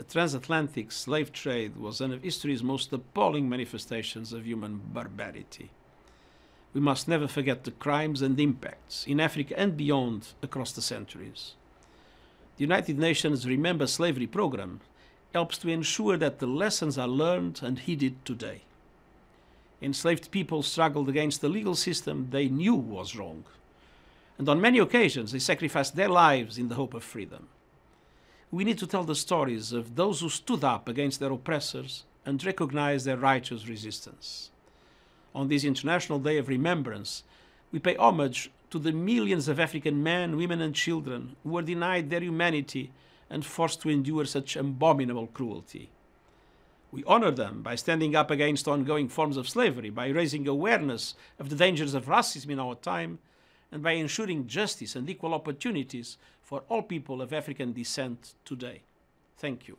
The transatlantic slave trade was one of history's most appalling manifestations of human barbarity. We must never forget the crimes and impacts in Africa and beyond across the centuries. The United Nations Remember Slavery program helps to ensure that the lessons are learned and heeded today. Enslaved people struggled against the legal system they knew was wrong. And on many occasions, they sacrificed their lives in the hope of freedom. We need to tell the stories of those who stood up against their oppressors and recognized their righteous resistance. On this International Day of Remembrance, we pay homage to the millions of African men, women, and children who were denied their humanity and forced to endure such abominable cruelty. We honor them by standing up against ongoing forms of slavery, by raising awareness of the dangers of racism in our time, and by ensuring justice and equal opportunities for all people of African descent today. Thank you.